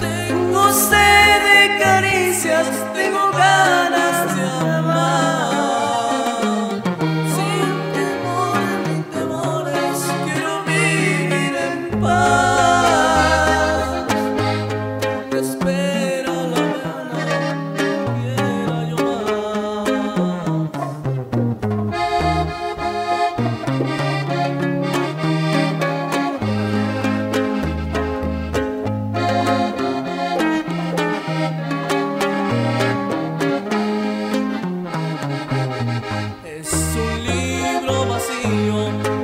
Tengo sed de caricias, tengo ganas de amar. Sin temor ni temores, quiero vivir en paz.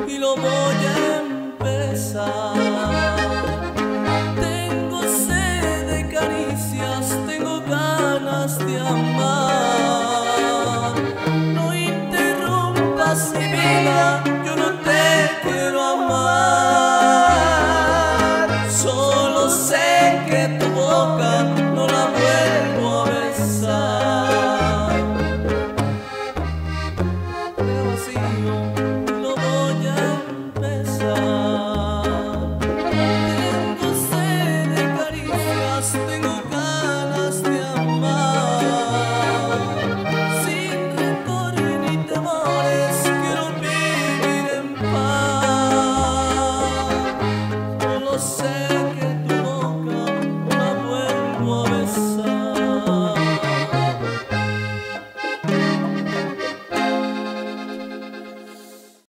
Y lo voy a empezar. Tengo sed de caricias, tengo ganas de amar. No interrumpas mi vida, yo no te quiero amar. Solo sé que tu boca